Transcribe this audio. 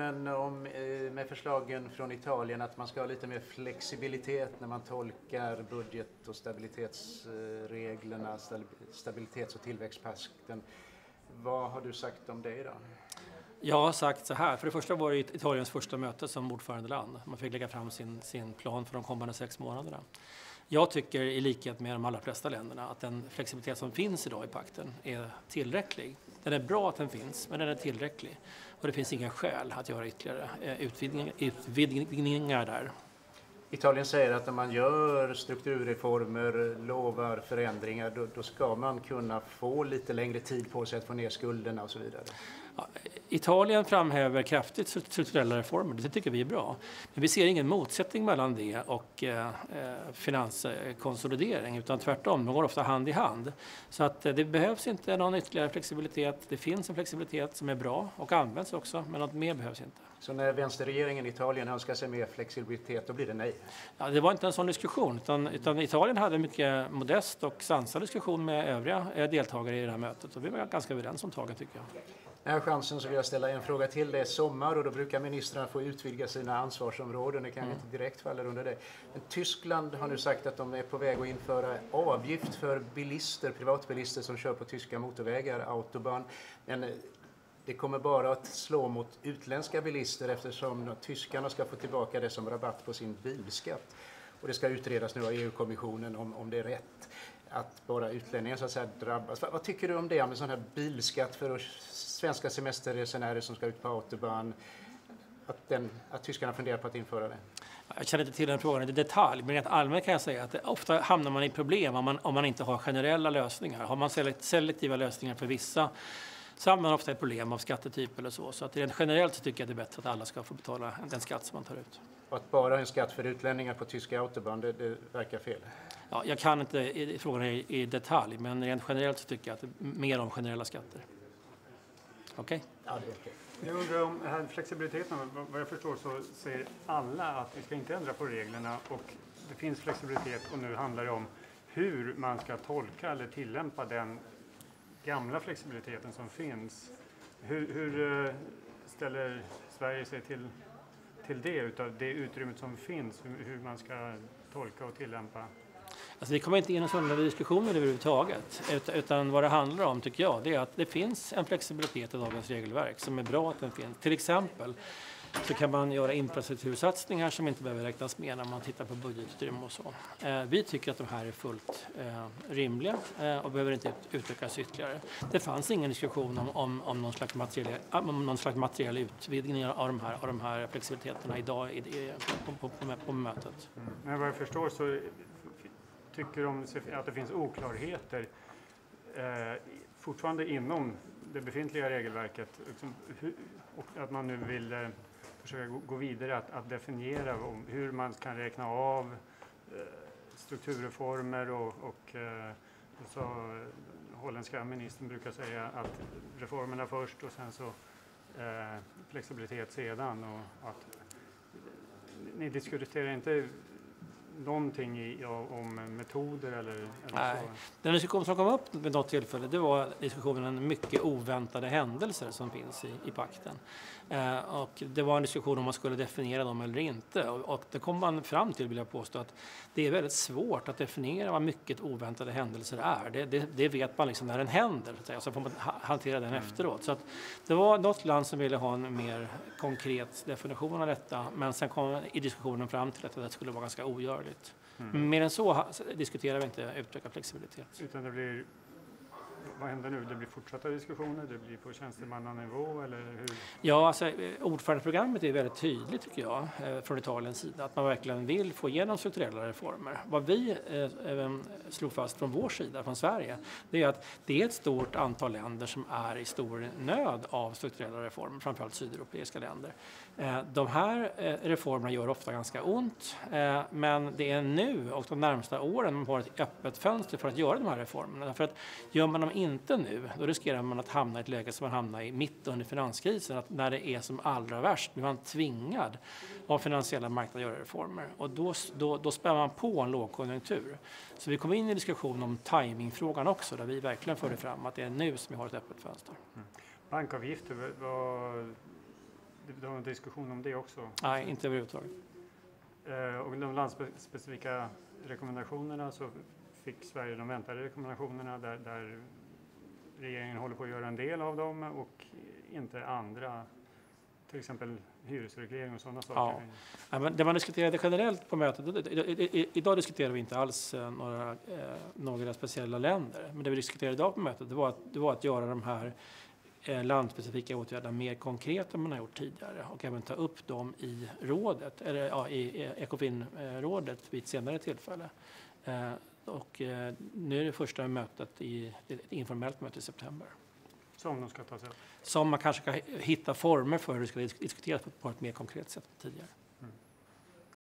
diskussionen om, eh, med förslagen från Italien att man ska ha lite mer flexibilitet när man tolkar budget och stabilitetsreglerna, stabilitets och tillväxtpakten. Vad har du sagt om det idag? Jag har sagt så här, för det första var det Italiens första möte som ordförandeland. Man fick lägga fram sin, sin plan för de kommande sex månaderna. Jag tycker i likhet med de allra flesta länderna att den flexibilitet som finns idag i pakten är tillräcklig. Den är bra att den finns, men den är tillräcklig. Och det finns inga skäl att göra ytterligare eh, utvidgningar, utvidgningar där. Italien säger att om man gör strukturreformer, lovar förändringar, då, då, ska man kunna få lite längre tid på sig att få ner skulderna och så vidare. Italien framhäver kraftigt strukturella reformer, det tycker vi är bra. Men vi ser ingen motsättning mellan det och eh, eh finanskonsolidering, utan tvärtom, de går ofta hand i hand. Så att eh, det behövs inte någon ytterligare flexibilitet. Det finns en flexibilitet som är bra och används också, men något mer behövs inte. Så när vänsterregeringen i Italien önskar sig mer flexibilitet, då blir det nej? Ja, det var inte en sån diskussion, utan, utan Italien hade en mycket modest och sansad diskussion med övriga deltagare i det här mötet och vi var ganska överens om tagen tycker jag. Har chansen så vill jag ställa en fråga till. Det är sommar och då brukar ministrarna få utvidga sina ansvarsområden. Det kanske mm. inte direkt faller under det. Men Tyskland har nu sagt att de är på väg att införa avgift för bilister, privatbilister som kör på tyska motorvägar, autobahn. Men eh, det kommer bara att slå mot utländska bilister eftersom tyskarna ska få tillbaka det som rabatt på sin bilskatt. Och det ska utredas nu av EU-kommissionen om, om det är rätt att bara utlänningar så att säga drabbas. Vad, vad tycker du om det med sån här bilskatt för svenska semesterresenärer som ska ut på autobahn? Att, den, att tyskarna funderar på att införa det? Jag känner inte till den frågan i detalj, men rent allmänt kan jag säga att ofta hamnar man i problem om man, om man inte har generella lösningar. Har man selektiva lösningar för vissa så hamnar man ofta i problem av skattetyp eller så. Så att rent generellt så tycker jag det är bättre att alla ska få betala den skatt som man tar ut. Och att bara ha en skatt för utlänningar på tyska autobahn, det, det verkar fel? Ja, jag kan inte frågan i, i detalj, men rent generellt så tycker jag att det är mer om generella skatter. Okej? Okay? Ja, det är okej. Okay. Jag undrar om här flexibiliteten, vad jag förstår så säger alla att vi ska inte ändra på reglerna och det finns flexibilitet och nu handlar det om hur man ska tolka eller tillämpa den gamla flexibiliteten som finns. Hur, hur eh, ställer Sverige sig till, till det, utav det utrymmet som finns, hur, hur man ska tolka och tillämpa? Alltså vi kommer inte in i sådana diskussioner överhuvudtaget. Utan vad det handlar om, tycker jag, det är att det finns en flexibilitet i dagens regelverk som är bra att den finns. Till exempel så kan man göra infrastruktursatsningar som inte behöver räknas med när man tittar på budgetutrymme och så. Eh, vi tycker att de här är fullt eh, rimliga eh, och behöver inte utökas ytterligare. Det fanns ingen diskussion om, om, om, någon, slags materiell, om någon slags materiell utvidgning av de här, av de här flexibiliteterna idag i, på, på, på, på mötet. Mm. Men vad jag förstår så tycker de att det finns oklarheter eh, fortfarande inom det befintliga regelverket liksom, hur, och att man nu vill eh, försöka gå vidare att, att definiera om hur man kan räkna av eh, strukturreformer och, och eh, så holländska ministern brukar säga att reformerna först och sen så eh, flexibilitet sedan. Och att, ni diskuterar inte någonting i, om metoder eller, eller Nej. så? Den diskussion som kom upp vid något tillfälle det var diskussionen om mycket oväntade händelser som finns i, i pakten. Eh, och det var en diskussion om man skulle definiera dem eller inte. Och, och det kom man fram till, vill jag påstå, att det är väldigt svårt att definiera vad mycket oväntade händelser är. Det, det, det vet man liksom när den händer, så, att så får man hantera den mm. efteråt. Så det var något land som ville ha en mer konkret definition av detta, men sen kom man i diskussionen fram till att det skulle vara ganska ogörligt. Mm. Mer än så diskuterar vi inte utökad flexibilitet. Utan det blir vad händer nu? Det blir fortsatta diskussioner? Det blir på tjänstemannanivå eller hur? Ja, alltså, eh, ordförandeprogrammet är väldigt tydligt tycker jag eh, från Italiens sida att man verkligen vill få igenom strukturella reformer. Vad vi eh, slog fast från vår sida, från Sverige, det är att det är ett stort antal länder som är i stor nöd av strukturella reformer, framförallt sydeuropeiska länder. Eh, de här eh, reformerna gör ofta ganska ont, eh, men det är nu och de närmsta åren man har ett öppet fönster för att göra de här reformerna. För att gör man dem inte nu, då riskerar man att hamna i ett läge som man hamnade i mitt under finanskrisen, att när det är som allra värst blir man tvingad av finansiella marknader att göra reformer. Och då, då, då spär man på en lågkonjunktur. Så vi kom in i diskussion om timingfrågan också, där vi verkligen förde fram att det är nu som vi har ett öppet fönster. Mm. Bankavgifter, vad det var en diskussion om det också. Nej, inte överhuvudtaget. Eh, och de landsspecifika rekommendationerna så fick Sverige de väntade rekommendationerna där, där regeringen håller på att göra en del av dem och inte andra. Till exempel hyresreglering och sådana saker. Ja. men det man diskuterade generellt på mötet, idag diskuterar vi inte alls eh, några, eh, några speciella länder, men det vi diskuterade idag på mötet det var, att, det var att göra de här landspecifika åtgärderna mer konkreta än man har gjort tidigare och även ta upp dem i rådet, eller ja, i Ekofin-rådet vid ett senare tillfälle. Och nu är det första mötet i ett informellt möte i september. Som de ska ta sig? Som man kanske kan hitta former för hur det ska diskuteras på ett mer konkret sätt än tidigare.